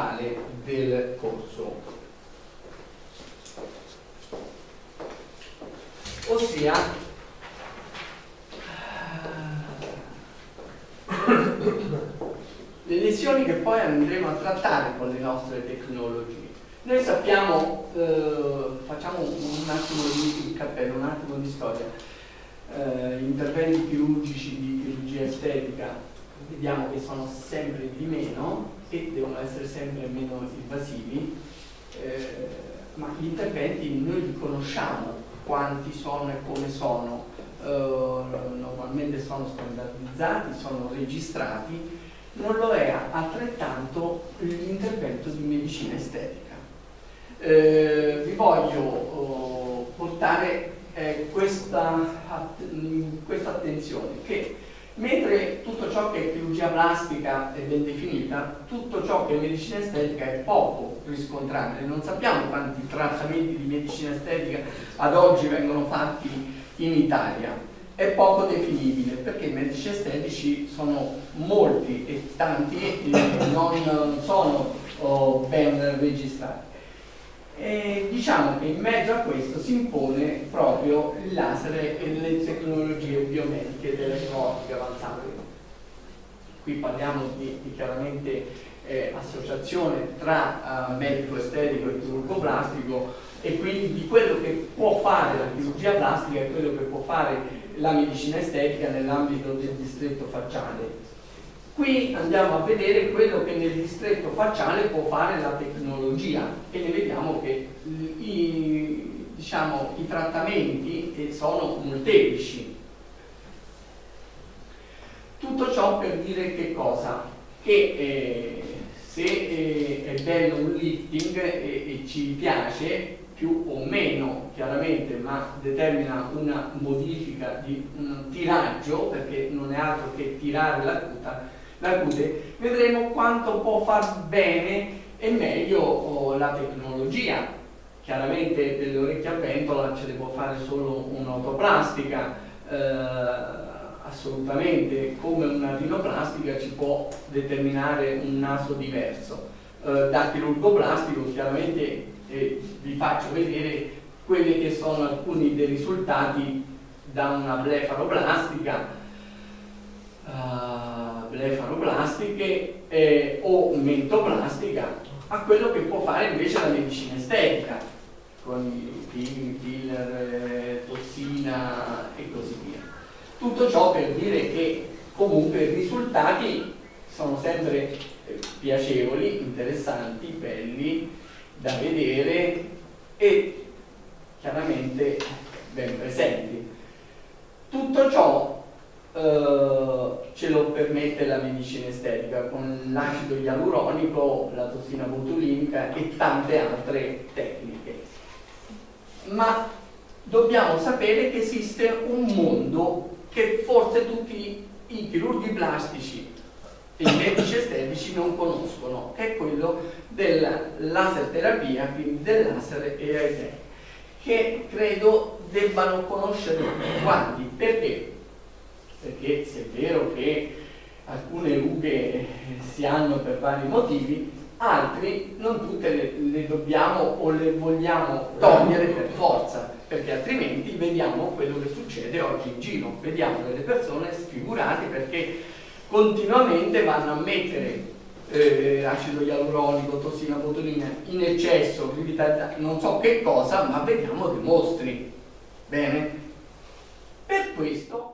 principale del corso, ossia le lezioni che poi andremo a trattare con le nostre tecnologie. Noi sappiamo, eh, facciamo un attimo di cappello, un attimo di storia, eh, interventi chirurgici di chirurgia estetica vediamo che sono sempre di meno e devono essere sempre meno invasivi, eh, ma gli interventi noi li conosciamo quanti sono e come sono, eh, normalmente sono standardizzati, sono registrati, non lo è altrettanto l'intervento di medicina estetica. Eh, vi voglio oh, portare eh, questa, att questa attenzione che mentre ciò che è chirurgia plastica è ben definita, tutto ciò che è medicina estetica è poco riscontrabile. Non sappiamo quanti trattamenti di medicina estetica ad oggi vengono fatti in Italia. È poco definibile perché i medici estetici sono molti e tanti e non sono oh, ben registrati. E diciamo che in mezzo a questo si impone proprio il laser e le tecnologie biomediche dell'elettronica avanzate. Qui parliamo di, di chiaramente eh, associazione tra uh, medico estetico e chirurgo plastico e quindi di quello che può fare la chirurgia plastica e quello che può fare la medicina estetica nell'ambito del distretto facciale Qui andiamo a vedere quello che nel distretto facciale può fare la tecnologia e ne vediamo che i, diciamo, i trattamenti sono molteplici. Tutto ciò per dire che cosa? Che eh, se eh, è bello un lifting e, e ci piace, più o meno chiaramente, ma determina una modifica di un tiraggio, perché non è altro che tirare la tuta, la cute, vedremo quanto può far bene e meglio oh, la tecnologia. Chiaramente delle orecchie a ventola ce le può fare solo un'autoplastica, eh, assolutamente come una rinoplastica ci può determinare un naso diverso. Eh, da chirurgo plastico chiaramente eh, vi faccio vedere quelli che sono alcuni dei risultati da una blefaroplastica. Uh, blefaroplastiche eh, o mentoplastica a quello che può fare invece la medicina estetica con i film, filler, eh, tossina e così via. Tutto ciò per dire che comunque i risultati sono sempre eh, piacevoli, interessanti, belli da vedere e chiaramente ben presenti. Tutto ciò eh, ce lo permette la medicina estetica con l'acido ialuronico, la tossina botulinica e tante altre tecniche. Ma dobbiamo sapere che esiste un mondo che forse tutti i chirurghi plastici e i medici estetici non conoscono, che è quello della laser terapia, quindi del laser e AI, che credo debbano conoscere tutti quanti. Perché? perché se è vero che alcune rughe si hanno per vari motivi, altri non tutte le, le, dobbiamo o le vogliamo togliere per forza, perché altrimenti vediamo quello che succede oggi in giro, vediamo delle persone sfigurate perché continuamente vanno a mettere eh, acido ialuronico, tossina botulina in eccesso, non so che cosa, ma vediamo dei mostri. Bene? Per questo